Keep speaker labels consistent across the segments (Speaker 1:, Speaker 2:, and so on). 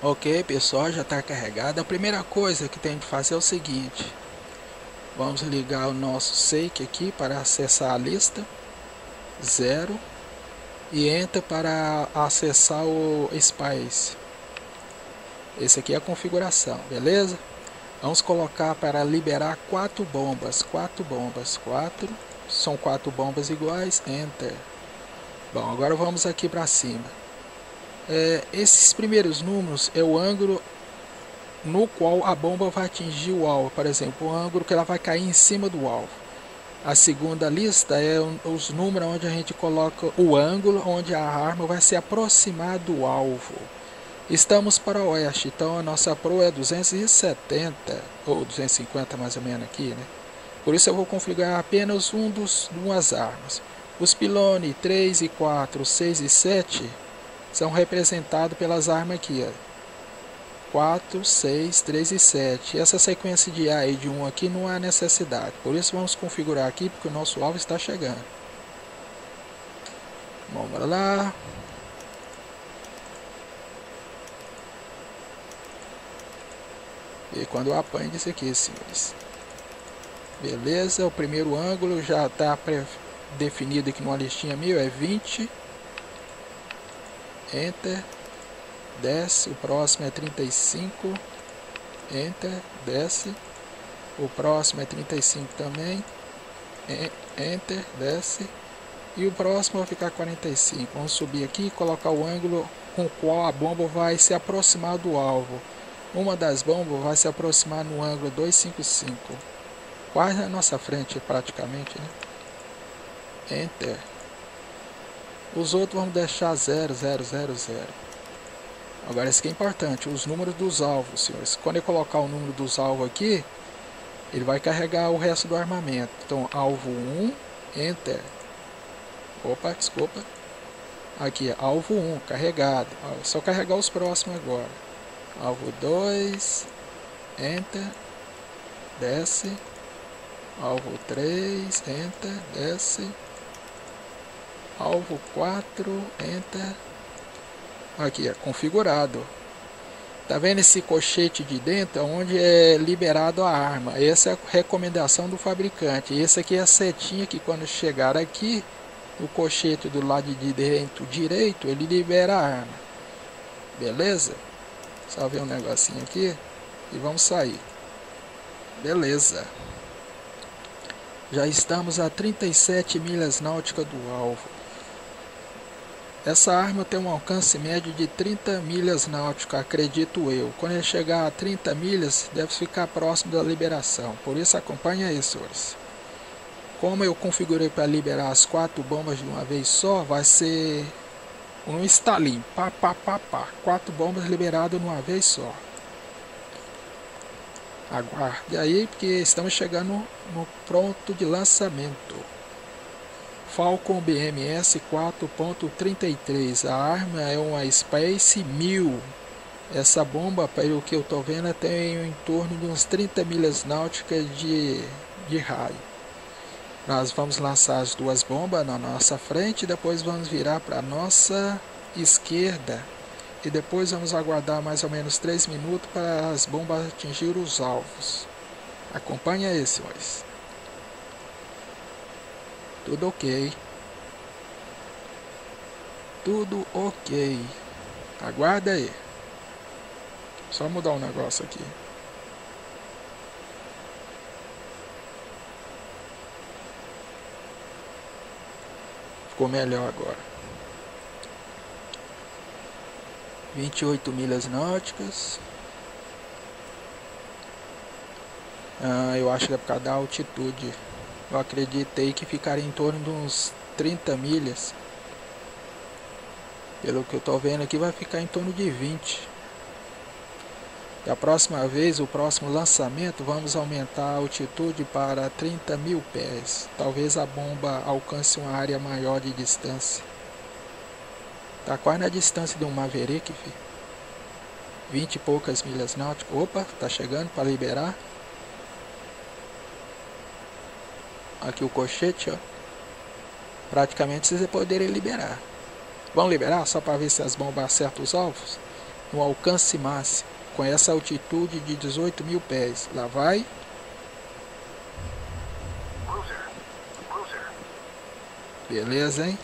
Speaker 1: Ok pessoal, já está carregado. A primeira coisa que tem que fazer é o seguinte. Vamos ligar o nosso SAKE aqui para acessar a lista. Zero. E Enter para acessar o Spice. Esse aqui é a configuração, beleza? Vamos colocar para liberar quatro bombas. Quatro bombas. Quatro. São quatro bombas iguais. Enter. Bom, agora vamos aqui para cima. É, esses primeiros números é o ângulo no qual a bomba vai atingir o alvo. Por exemplo, o ângulo que ela vai cair em cima do alvo. A segunda lista é os números onde a gente coloca o ângulo onde a arma vai se aproximar do alvo. Estamos para o oeste, então a nossa proa é 270 ou 250 mais ou menos aqui, né? Por isso eu vou configurar apenas um dos duas armas. Os pilones 3 e 4, 6 e 7 são representados pelas armas aqui, ó. 4, 6, 3 e 7. Essa sequência de A e de 1 aqui não há necessidade. Por isso vamos configurar aqui, porque o nosso alvo está chegando. Vamos lá. E quando eu apanho isso aqui, senhores. Beleza, o primeiro ângulo já está definido aqui numa listinha mil, é 20. Enter. Desce. O próximo é 35. Enter. Desce. O próximo é 35 também. Enter. Desce. E o próximo vai ficar 45. Vamos subir aqui e colocar o ângulo com o qual a bomba vai se aproximar do alvo. Uma das bombas vai se aproximar no ângulo 255. Quase na nossa frente praticamente, né? Enter. Os outros vamos deixar 0, 0, 0, 0. Agora esse aqui é importante, os números dos alvos, senhores. Quando eu colocar o número dos alvos aqui, ele vai carregar o resto do armamento. Então, alvo 1, Enter. Opa, desculpa. Aqui, alvo 1, carregado. É só carregar os próximos agora. Alvo 2, Enter, desce. Alvo 3, Enter, desce alvo 4, enter. Aqui, é configurado. Tá vendo esse cochete de dentro? Onde é liberado a arma. Essa é a recomendação do fabricante. Esse aqui é a setinha que quando chegar aqui, o cochete do lado de dentro direito, ele libera a arma. Beleza? Só ver um negocinho aqui e vamos sair. Beleza. Já estamos a 37 milhas náuticas do alvo. Essa arma tem um alcance médio de 30 milhas náuticas, acredito eu. Quando ele chegar a 30 milhas, deve ficar próximo da liberação. Por isso acompanhe aí, senhores. Como eu configurei para liberar as quatro bombas de uma vez só, vai ser um estalinho. Pá, pá, pá, pá. Quatro bombas liberadas de uma vez só. Aguarde aí, porque estamos chegando no pronto de lançamento. Falcon BMS 4.33. A arma é uma Space 1000. Essa bomba, pelo que eu estou vendo, tem em torno de uns 30 milhas náuticas de, de raio. Nós vamos lançar as duas bombas na nossa frente, depois vamos virar para a nossa esquerda e depois vamos aguardar mais ou menos 3 minutos para as bombas atingir os alvos. Acompanhe aí, senhores. Tudo ok. Tudo ok. Aguarda aí. Só mudar um negócio aqui. Ficou melhor agora. 28 milhas náuticas. Ah, eu acho que é por causa da altitude eu acreditei que ficaria em torno de uns 30 milhas. Pelo que eu estou vendo aqui, vai ficar em torno de 20. Da próxima vez, o próximo lançamento, vamos aumentar a altitude para 30 mil pés. Talvez a bomba alcance uma área maior de distância. Tá quase na distância de um Maverick, filho. 20 e poucas milhas náuticas. Opa, tá chegando para liberar. Aqui o cochete, ó. Praticamente vocês poderiam liberar. Vamos liberar só para ver se as bombas acertam os alvos? no alcance máximo, com essa altitude de 18 mil pés. Lá vai. Beleza, hein?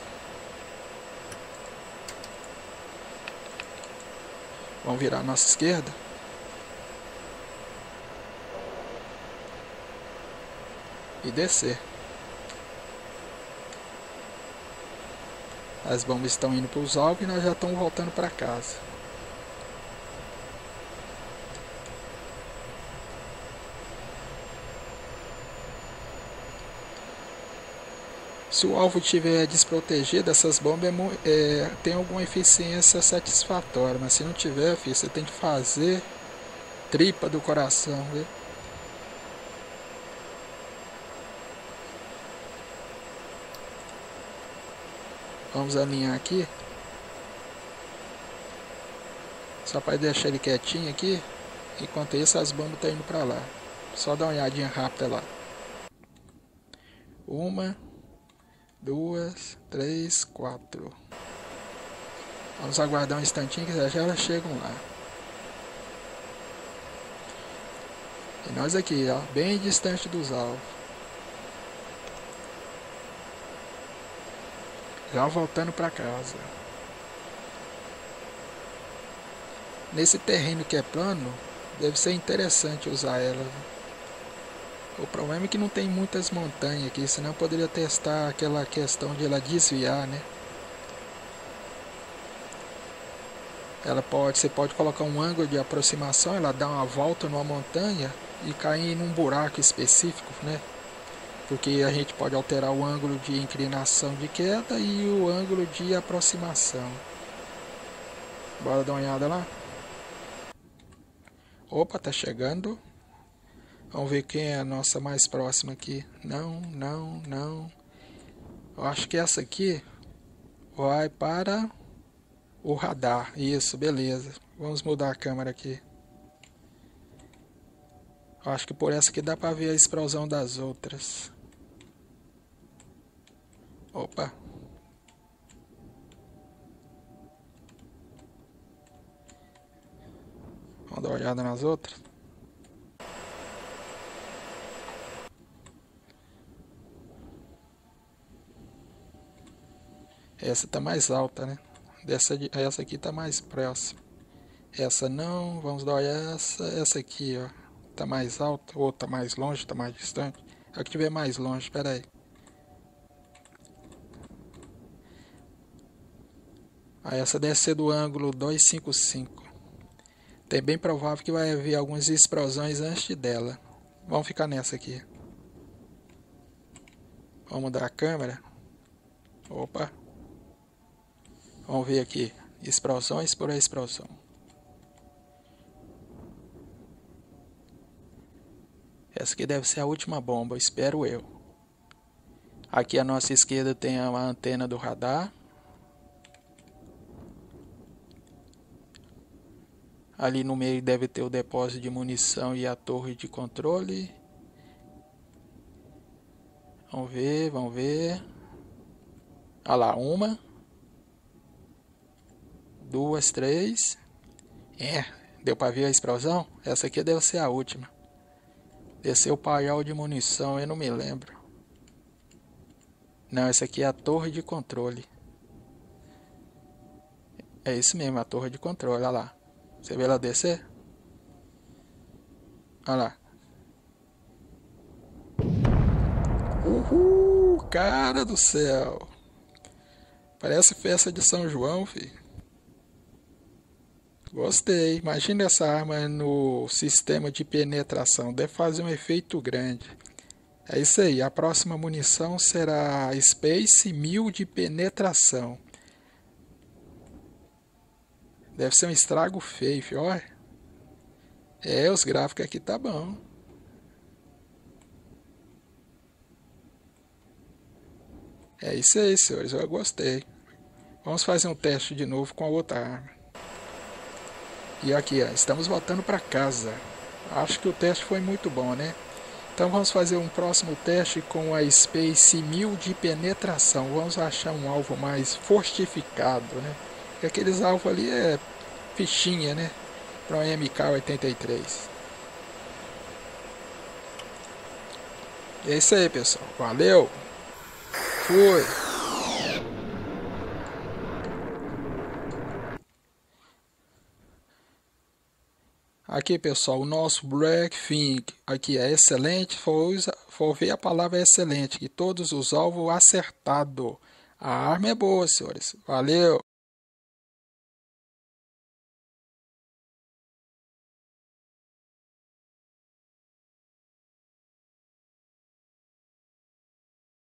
Speaker 1: Vamos virar a nossa esquerda. E descer. As bombas estão indo para os alvos e nós já estamos voltando para casa. Se o alvo estiver desprotegido, essas bombas é, é, tem alguma eficiência satisfatória, mas se não tiver, filho, você tem que fazer tripa do coração, viu? Vamos alinhar aqui. Só para deixar ele quietinho aqui. Enquanto isso, as bombas estão indo para lá. Só dar uma olhadinha rápida lá. Uma duas, três, quatro. Vamos aguardar um instantinho que já elas chegam lá. E nós aqui, ó, bem distante dos alvos. Já voltando para casa. Nesse terreno que é plano, deve ser interessante usar ela. O problema é que não tem muitas montanhas aqui, senão eu poderia testar aquela questão de ela desviar, né? Ela pode, você pode colocar um ângulo de aproximação, ela dá uma volta numa montanha e cair num buraco específico, né? Porque a gente pode alterar o ângulo de inclinação de queda e o ângulo de aproximação. Bora dar uma olhada lá? Opa, tá chegando. Vamos ver quem é a nossa mais próxima aqui. Não, não, não. Eu acho que essa aqui vai para o radar. Isso, beleza. Vamos mudar a câmera aqui. Eu acho que por essa aqui dá para ver a explosão das outras. Opa. Vamos dar uma olhada nas outras. Essa tá mais alta, né? Dessa, essa aqui tá mais próxima. Essa não, vamos dar essa, essa aqui, ó. Tá mais alta, ou tá mais longe, tá mais distante. A que tiver mais longe, espera aí. Aí essa deve ser do ângulo 255. Tem bem provável que vai haver algumas explosões antes dela. Vamos ficar nessa aqui. Vamos mudar a câmera. Opa. Vamos ver aqui. Explosões por explosão. Essa aqui deve ser a última bomba, espero eu. Aqui à nossa esquerda tem a antena do radar. Ali no meio deve ter o depósito de munição e a torre de controle. Vamos ver, vamos ver. Olha lá, uma duas, três. É, deu para ver a explosão? Essa aqui deve ser a última. Desceu o paiol de munição, eu não me lembro. Não, essa aqui é a torre de controle. É isso mesmo, a torre de controle, olha lá. Você vê ela descer? Olha lá. Uhul, cara do céu. Parece festa de São João, filho. Gostei. Imagina essa arma no sistema de penetração. Deve fazer um efeito grande. É isso aí. A próxima munição será Space 1000 de penetração. Deve ser um estrago feio. Olha. É, os gráficos aqui tá bom. É isso aí, senhores. Eu gostei. Vamos fazer um teste de novo com a outra arma. E aqui, ó, estamos voltando para casa. Acho que o teste foi muito bom, né? Então vamos fazer um próximo teste com a Space 1000 de penetração. Vamos achar um alvo mais fortificado, né? Aqueles alvos ali é fichinha, né? Para um MK83. É isso aí, pessoal. Valeu. Fui. Aqui, pessoal, o nosso Blackfin aqui é excelente. For, for ver a palavra excelente, que todos os alvos acertado. A arma é boa, senhores. Valeu!